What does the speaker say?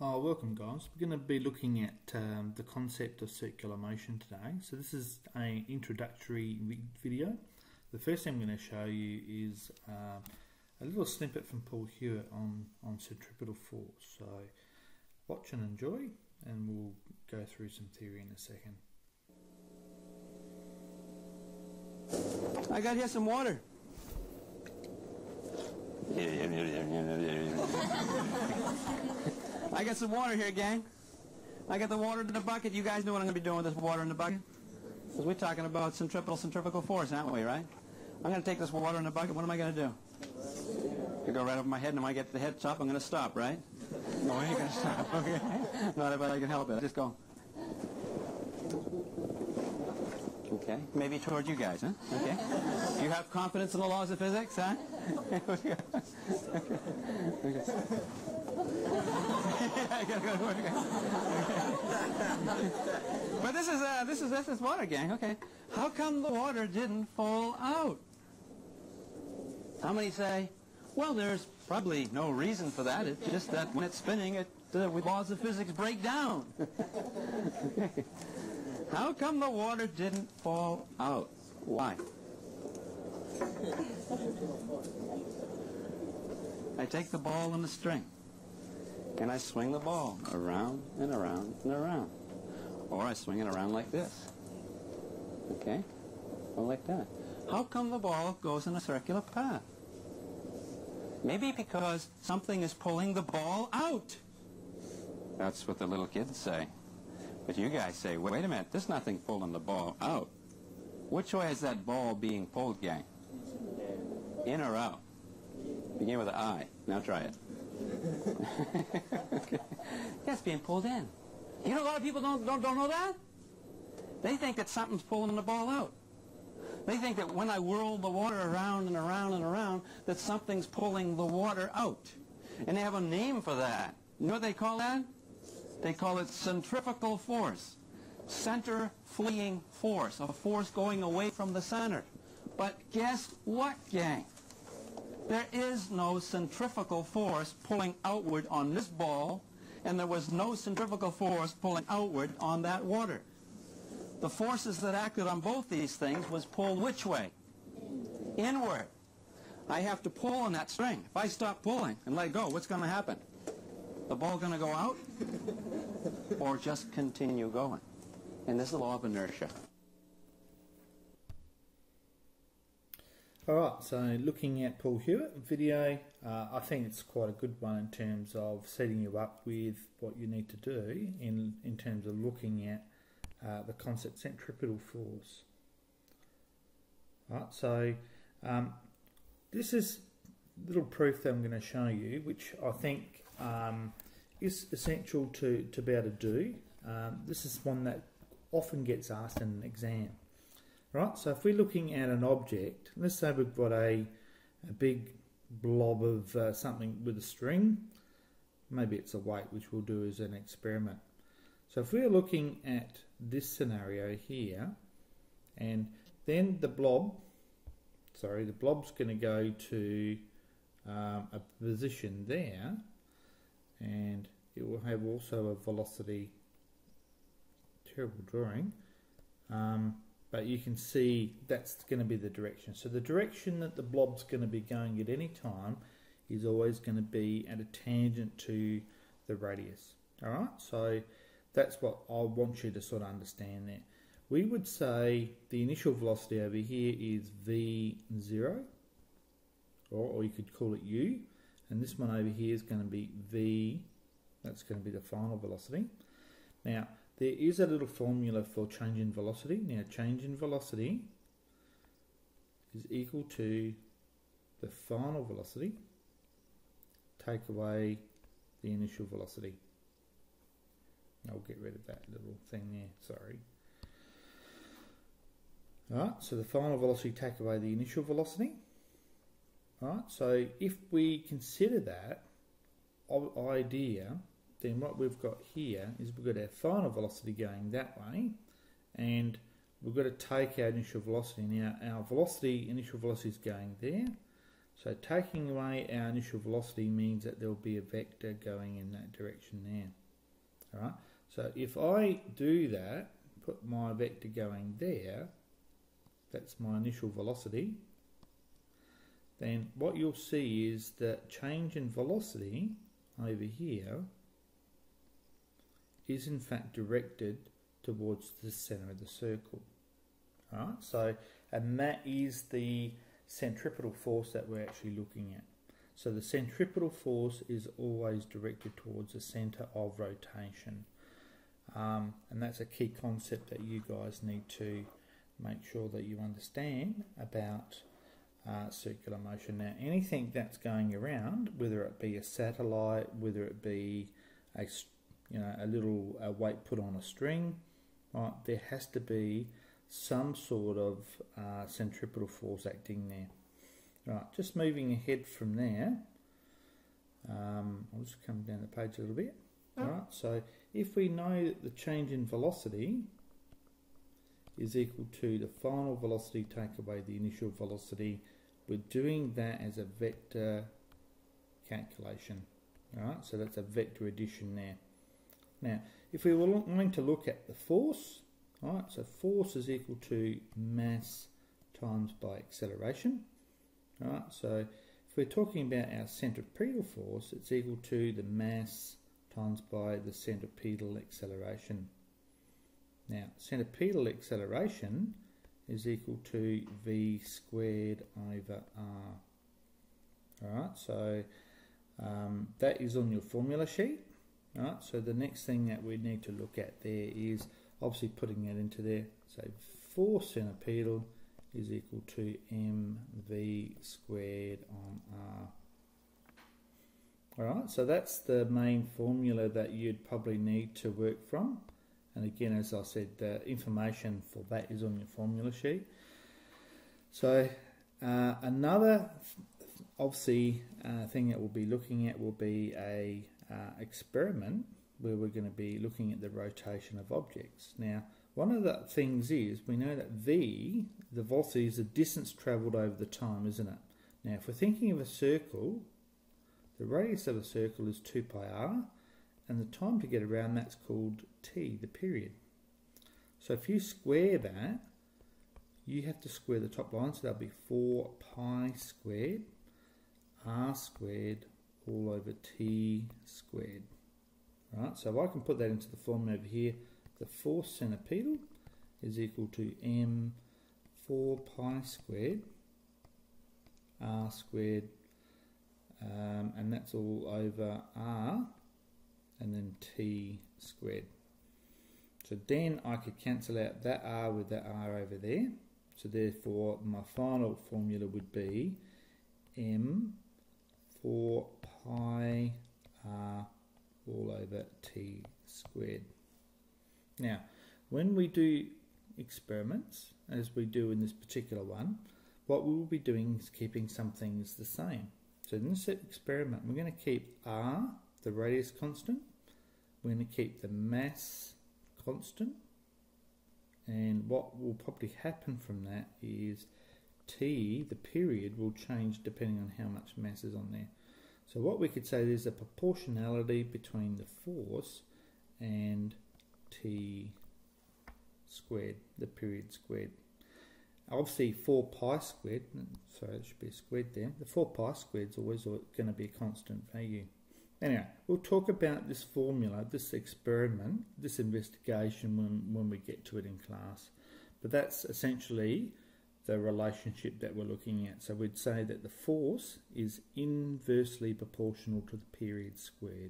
Oh, welcome guys. We're going to be looking at um, the concept of circular motion today. So this is an introductory video. The first thing I'm going to show you is uh, a little snippet from Paul Hewitt on, on centripetal force. So watch and enjoy and we'll go through some theory in a second. I got here some water. I got some water here, gang. I got the water in the bucket. You guys know what I'm going to be doing with this water in the bucket? Because we're talking about centripetal centrifugal force, aren't we, right? I'm going to take this water in the bucket. What am I going to do? You go right over my head, and when I get to the head top, I'm going to stop, right? No, I ain't going to stop, okay? Not if I can help it. Just go. Okay, maybe toward you guys, huh? Okay. You have confidence in the laws of physics, huh? okay. okay. but this is uh, this is this is water, gang. Okay. How come the water didn't fall out? How many say? Well, there's probably no reason for that. It's just that when it's spinning, it uh, laws of physics break down. How come the water didn't fall out? Why? I take the ball and the string, and I swing the ball around and around and around. Or I swing it around like this. Okay? Or like that. How come the ball goes in a circular path? Maybe because something is pulling the ball out. That's what the little kids say. But you guys say, wait a minute, there's nothing pulling the ball out. Which way is that ball being pulled, gang? In or out? Begin with an I. Now try it. That's being pulled in. You know a lot of people don't, don't, don't know that? They think that something's pulling the ball out. They think that when I whirl the water around and around and around, that something's pulling the water out. And they have a name for that. You know what they call that? They call it centrifugal force. Center fleeing force, a force going away from the center. But guess what, gang? There is no centrifugal force pulling outward on this ball, and there was no centrifugal force pulling outward on that water. The forces that acted on both these things was pulled which way? Inward. I have to pull on that string. If I stop pulling and let go, what's going to happen? The ball going to go out? or just continue going? And this is the law of inertia. Alright, so looking at Paul Hewitt video, uh, I think it's quite a good one in terms of setting you up with what you need to do in, in terms of looking at uh, the concept centripetal force. Right, so um, this is little proof that I'm going to show you, which I think um, is essential to, to be able to do. Um, this is one that often gets asked in an exam. Right, so if we're looking at an object, let's say we've got a, a big blob of uh, something with a string, maybe it's a weight, which we'll do as an experiment. So if we're looking at this scenario here, and then the blob, sorry, the blob's going to go to um, a position there, and it will have also a velocity, terrible drawing, um, but you can see that's going to be the direction. So the direction that the blob's going to be going at any time is always going to be at a tangent to the radius. Alright, so that's what I want you to sort of understand there. We would say the initial velocity over here is V0, or, or you could call it U, and this one over here is going to be V, that's going to be the final velocity. Now, there is a little formula for change in velocity. Now, change in velocity is equal to the final velocity take away the initial velocity. I'll get rid of that little thing there, sorry. Alright, so the final velocity take away the initial velocity. Alright, so if we consider that idea then what we've got here is we've got our final velocity going that way and we've got to take our initial velocity. Now our velocity, initial velocity is going there. So taking away our initial velocity means that there will be a vector going in that direction there. Alright, so if I do that, put my vector going there, that's my initial velocity, then what you'll see is that change in velocity over here is in fact directed towards the center of the circle. Alright, so and that is the centripetal force that we're actually looking at. So the centripetal force is always directed towards the center of rotation. Um, and that's a key concept that you guys need to make sure that you understand about uh, circular motion. Now, anything that's going around, whether it be a satellite, whether it be a you know a little a weight put on a string, right, there has to be some sort of uh, centripetal force acting there. Right, just moving ahead from there, um, I'll just come down the page a little bit. Oh. All right, so if we know that the change in velocity is equal to the final velocity take away the initial velocity, we're doing that as a vector calculation. All right, so that's a vector addition there. Now, if we were going to look at the force, Alright, so force is equal to mass times by acceleration. Alright, so if we're talking about our centripetal force, it's equal to the mass times by the centripetal acceleration. Now, centripetal acceleration is equal to v squared over r. Alright, so um, that is on your formula sheet. Alright, so the next thing that we need to look at there is obviously putting that into there. So 4 centripetal is equal to mv squared on r. Alright, so that's the main formula that you'd probably need to work from. And again, as I said, the information for that is on your formula sheet. So uh, another, obviously, uh, thing that we'll be looking at will be a uh, experiment where we're going to be looking at the rotation of objects. Now, one of the things is we know that v, the velocity, is the distance travelled over the time, isn't it? Now, if we're thinking of a circle, the radius of a circle is 2 pi r, and the time to get around that's called t, the period. So if you square that, you have to square the top line, so that'll be 4 pi squared r squared all over t squared. Right, so if I can put that into the form over here. The force centripetal is equal to m 4 pi squared r squared um, and that's all over r and then t squared. So then I could cancel out that r with that r over there. So therefore my final formula would be m 4 pi r all over t squared. Now, when we do experiments, as we do in this particular one, what we will be doing is keeping some things the same. So in this experiment, we're going to keep r, the radius constant, we're going to keep the mass constant, and what will probably happen from that is t, the period, will change depending on how much mass is on there. So what we could say is a proportionality between the force and t squared, the period squared. Obviously 4 pi squared, mm, sorry it should be squared there, the 4 pi squared is always going to be a constant value. Anyway, we'll talk about this formula, this experiment, this investigation when, when we get to it in class. But that's essentially the relationship that we're looking at. So we'd say that the force is inversely proportional to the period squared.